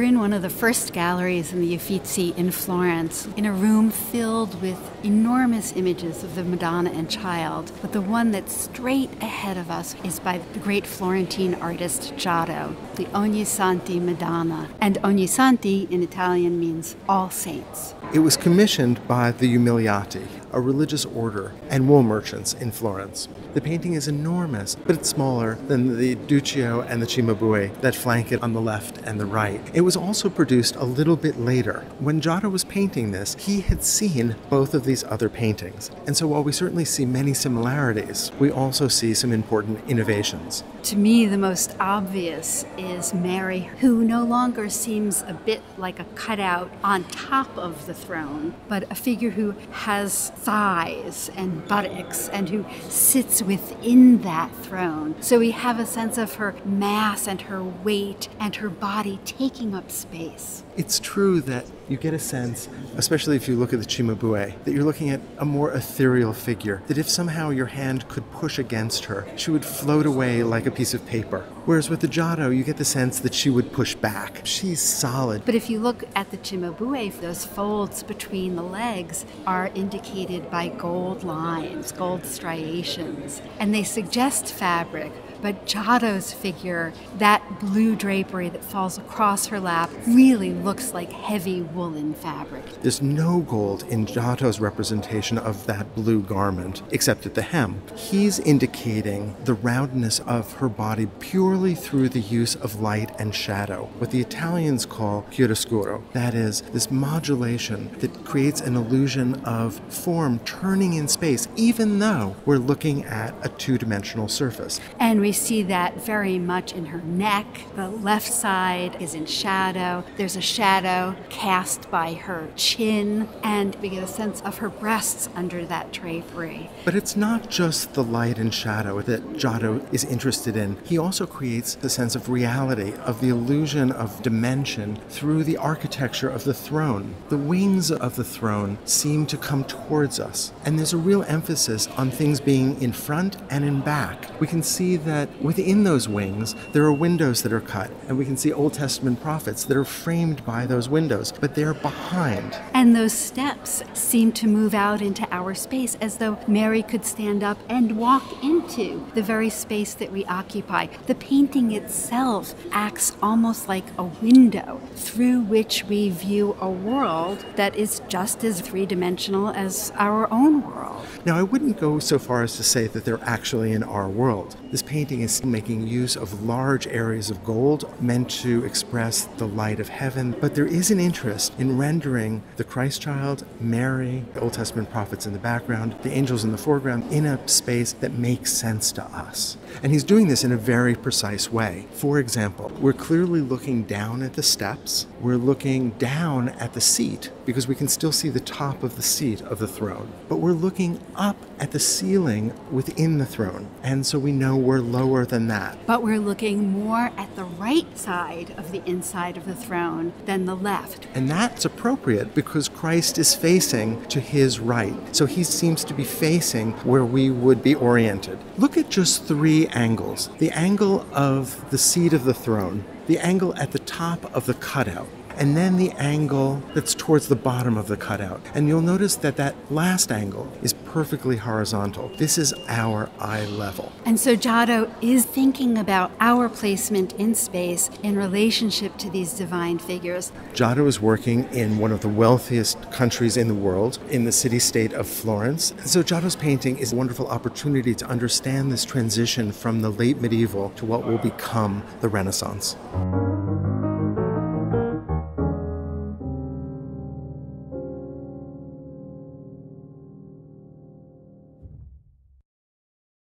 We're in one of the first galleries in the Uffizi in Florence, in a room filled with enormous images of the Madonna and Child. But the one that's straight ahead of us is by the great Florentine artist Giotto, the Ognissanti Madonna. And Ognissanti in Italian means all saints. It was commissioned by the Umiliati, a religious order, and wool merchants in Florence. The painting is enormous, but it's smaller than the Duccio and the Cimabue that flank it on the left and the right. It was also produced a little bit later. When Giotto was painting this, he had seen both of these other paintings. And so while we certainly see many similarities, we also see some important innovations. To me, the most obvious is Mary, who no longer seems a bit like a cutout on top of the throne, but a figure who has thighs and buttocks and who sits within that throne. So we have a sense of her mass and her weight and her body taking up space. It's true that you get a sense, especially if you look at the Cimabue, that you're looking at a more ethereal figure, that if somehow your hand could push against her, she would float away like a piece of paper. Whereas with the Giotto, you get the sense that she would push back. She's solid. But if you look at the Cimabue, those folds between the legs are indicated by gold lines, gold striations, and they suggest fabric. But Giotto's figure, that blue drapery that falls across her lap, really looks like heavy woolen fabric. There's no gold in Giotto's representation of that blue garment, except at the hem. He's indicating the roundness of her body purely through the use of light and shadow, what the Italians call chiaroscuro. That is, this modulation that creates an illusion of form turning in space, even though we're looking at a two dimensional surface. And we see that very much in her neck. The left side is in shadow. There's a shadow cast by her chin, and we get a sense of her breasts under that drapery. But it's not just the light and shadow that Giotto is interested in. He also creates the sense of reality, of the illusion of dimension through the architecture of the throne. The wings of the throne seem to come towards us, and there's a real emphasis on things being in front and in back. We can see that within those wings, there are windows that are cut, and we can see Old Testament prophets that are framed by those windows, but they're behind. And those steps seem to move out into our space as though Mary could stand up and walk into the very space that we occupy. The painting itself acts almost like a window through which we view a world that is just as three dimensional as our own world. Now, I wouldn't go so far as to say that they're actually in our world. This painting is making use of large areas of gold meant to express the light of heaven, but there is an interest in rendering the Christ child, Mary, the Old Testament prophets in the background, the angels in the foreground, in a space that makes sense to us. And he's doing this in a very precise way. For example, we're clearly looking down at the steps, we're looking down at the seat because we can still see the top of the seat of the throne, but we're looking up at the ceiling within the throne. And so we know we're lower than that. But we're looking more at the right side of the inside of the throne than the left. And that's appropriate because Christ is facing to his right. So he seems to be facing where we would be oriented. Look at just three angles the angle of the seat of the throne, the angle at the top of the cutout, and then the angle that's towards the bottom of the cutout. And you'll notice that that last angle is perfectly horizontal. This is our eye level. And so Giotto is thinking about our placement in space in relationship to these divine figures. Giotto is working in one of the wealthiest countries in the world, in the city state of Florence. And so Giotto's painting is a wonderful opportunity to understand this transition from the late medieval to what will become the Renaissance.